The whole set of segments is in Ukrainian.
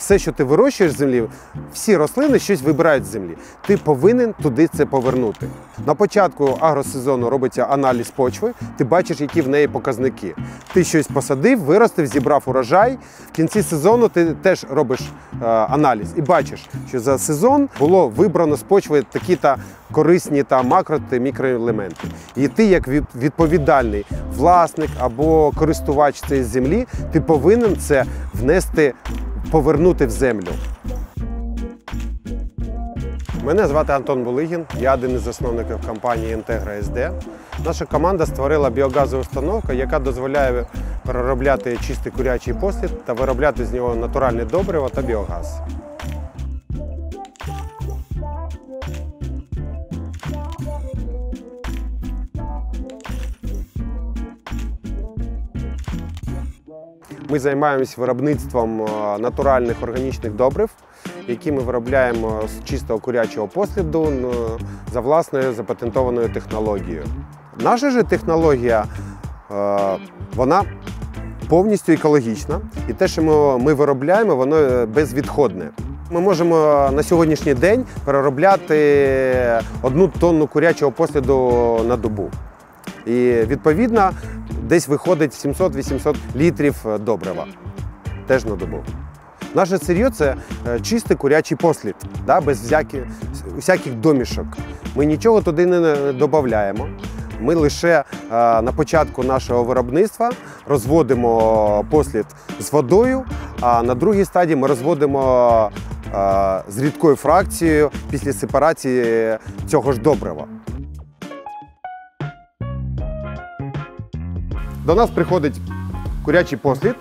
все, що ти вирощуєш з землі, всі рослини щось вибирають з землі. Ти повинен туди це повернути. На початку агросезону робиться аналіз почви, ти бачиш, які в неї показники. Ти щось посадив, виростив, зібрав урожай. В кінці сезону ти теж робиш е, аналіз і бачиш, що за сезон було вибрано з почви такі та корисні та макро та мікроелементи. І ти, як відповідальний власник або користувач цієї землі, ти повинен це внести, повернути в землю. Мене звати Антон Булигін, я один із засновників компанії Інтегра СД. Наша команда створила біогазову установку, яка дозволяє переробляти чистий курячий послід та виробляти з нього натуральне добриво та біогаз. Ми займаємось виробництвом е, натуральних органічних добрив, які ми виробляємо з чистого курячого посліду за власною запатентованою технологією. Наша же технологія е, вона повністю екологічна, і те, що ми, ми виробляємо, воно е, безвідходне. Ми можемо на сьогоднішній день переробляти одну тонну курячого посліду на добу. І відповідно десь виходить 700-800 літрів е, добрива теж на добу. Наше сир'є це е, чистий курячий послід, да, без всяких, всяких домішок. Ми нічого туди не додаємо. Ми лише е, на початку нашого виробництва розводимо послід з водою, а на другій стадії ми розводимо з рідкою фракцією після сепарації цього ж добрива. До нас приходить курячий послід.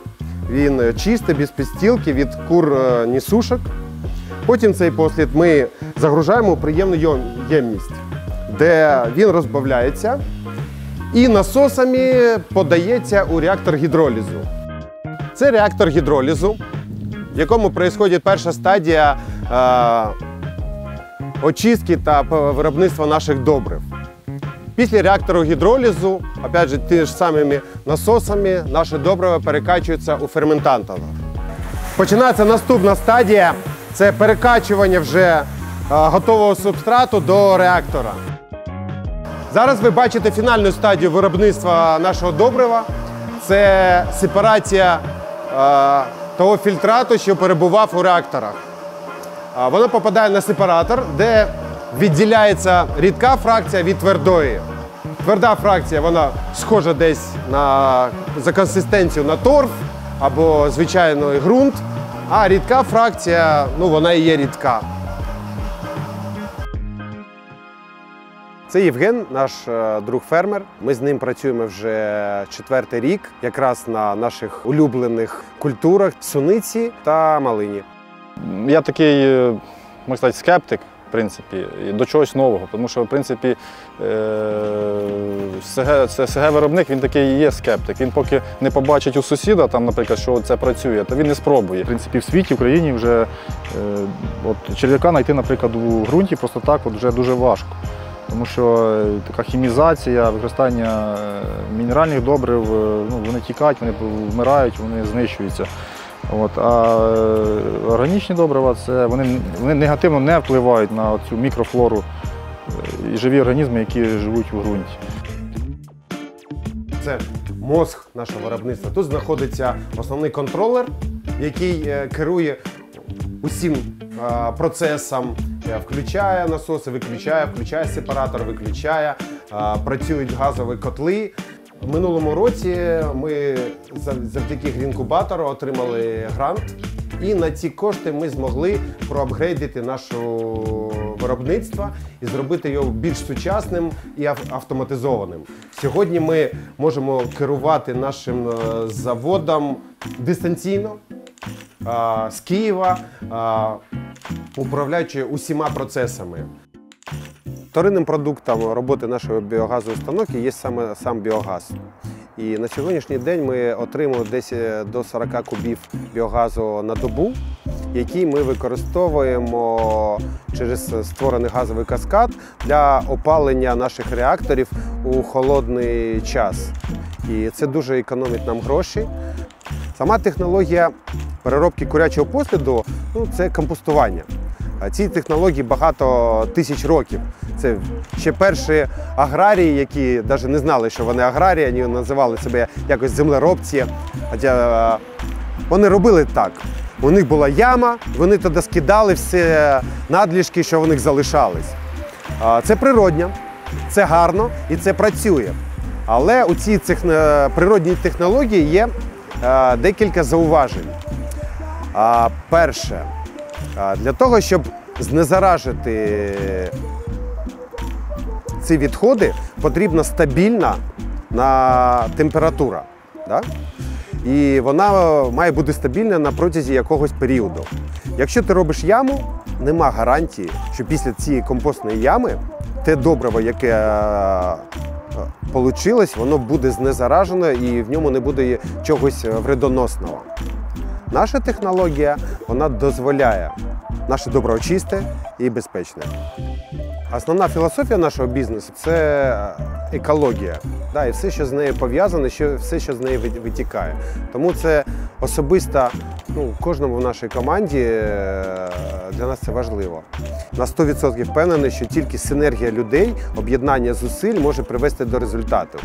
Він е, чистий, без підстілки, від кур е, несушок. Потім цей послід ми загружаємо у приємну ємність, де він розбавляється і насосами подається у реактор гідролізу. Це реактор гідролізу, в якому відбувається перша стадія е, очистки та виробництва наших добрив. Після реактору гідролізу, опять же, ті ж самими насосами, наше добриво перекачується у ферментантах. Починається наступна стадія це перекачування вже е, готового субстрату до реактора. Зараз ви бачите фінальну стадію виробництва нашого добрива. Це сепарація е, того фільтрату, що перебував у реакторах. А, Воно попадає на сепаратор, де відділяється рідка фракція від твердої. Тверда фракція вона схожа десь на, за консистенцією на торф або звичайний ґрунт, а рідка фракція, ну вона і є рідка. Це Євген, наш е, друг фермер. Ми з ним працюємо вже четвертий рік, якраз на наших улюблених культурах суниці та малині. Я такий, е, можна сказати, скептик, принципі, до чогось нового. Тому що, в принципі, СГ-виробник він такий і є скептик. Він поки не побачить у сусіда, там, наприклад, що це працює, то він не спробує. В принципі, в світі, в Україні вже е, от, черв'яка знайти, наприклад, у ґрунті просто так от вже дуже важко. Тому що е, така хімізація, використання е, мінеральних добрив, е, ну, вони тікають, вони вмирають, вони знищуються. От, а е, органічні добрива це вони, вони негативно не впливають на цю мікрофлору е, і живі організми, які живуть в ґрунті. Це мозг нашого виробництва. Тут знаходиться основний контролер, який е, керує усім процесом, включає насоси, виключає, включає сепаратор, виключає, працюють газові котли. В минулому році ми завдяки грінкубатору отримали грант. І на ці кошти ми змогли проапгрейдити наше виробництво і зробити його більш сучасним і автоматизованим. Сьогодні ми можемо керувати нашим е, заводом дистанційно з Києва, управляючи усіма процесами. Вторинним продуктом роботи нашої біогазової установки є саме сам біогаз. І на сьогоднішній день ми отримуємо десь е, до 40 кубів біогазу на добу, який ми використовуємо через створений газовий каскад для опалення наших реакторів у холодний час. І це дуже економить нам гроші. Сама технологія переробки курячого посліду ну, це компостування. А Цій технології багато тисяч років. Це ще перші аграрії, які навіть не знали, що вони аграрії, вони називали себе якось землеробці. Хоча е, вони робили так. У них була яма, вони туди скидали все надлішки, що у них залишались. Це природньо, це гарно і це працює. Але у цій природній технології є е, декілька зауважень. Перше, для того, щоб знезаражити ці відходи, потрібна стабільна на температура. Да? І вона має бути стабільна на протязі якогось періоду. Якщо ти робиш яму, нема гарантії, що після цієї компостної ями те добриво, яке вийшло, воно буде знезаражено і в ньому не буде чогось вредоносного. Наша технологія вона дозволяє наше добриво чисте і безпечне. Основна філософія нашого бізнесу це екологія. Да, і все, що з нею пов'язане, все, що з неї витікає. Тому це особисто ну, кожному в нашій команді е, для нас це важливо. На 100% впевнений, що тільки синергія людей, об'єднання зусиль може привести до результату.